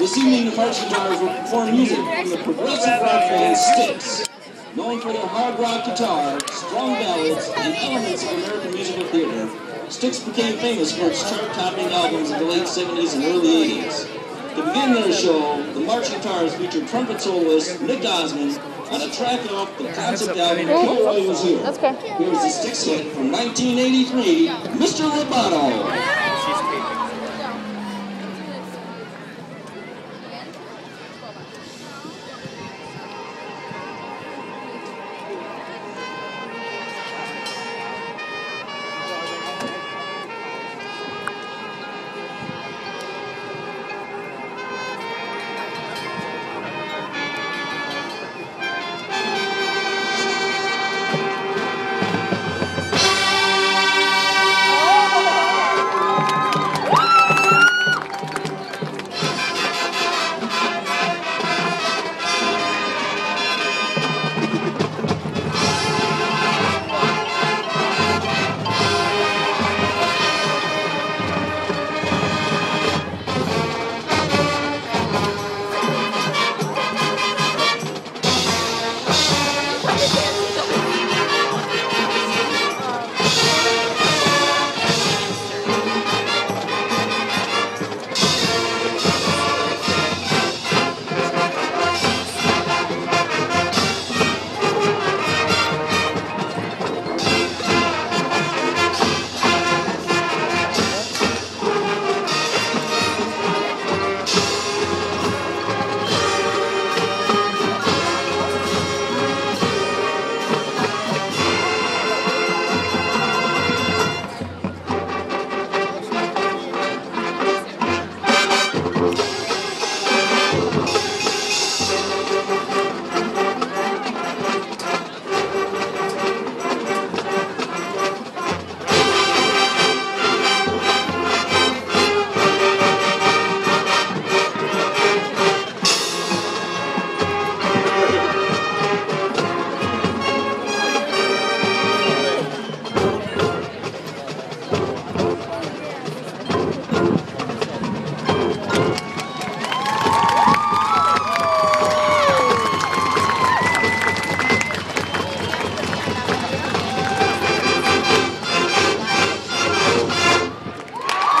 This evening, the Marching Tars will perform music from the progressive rock band Styx. Known for their hard rock guitar, strong ballads, and elements of American musical theater, Styx became famous for its chart-topping albums of the late 70s and early 80s. To begin their show, the Marching Tars featured trumpet soloist Nick Osmond on a track off the concept album Kilroy Was Here. That's okay. Here's the Styx hit from 1983, Mr. Roboto. Yeah.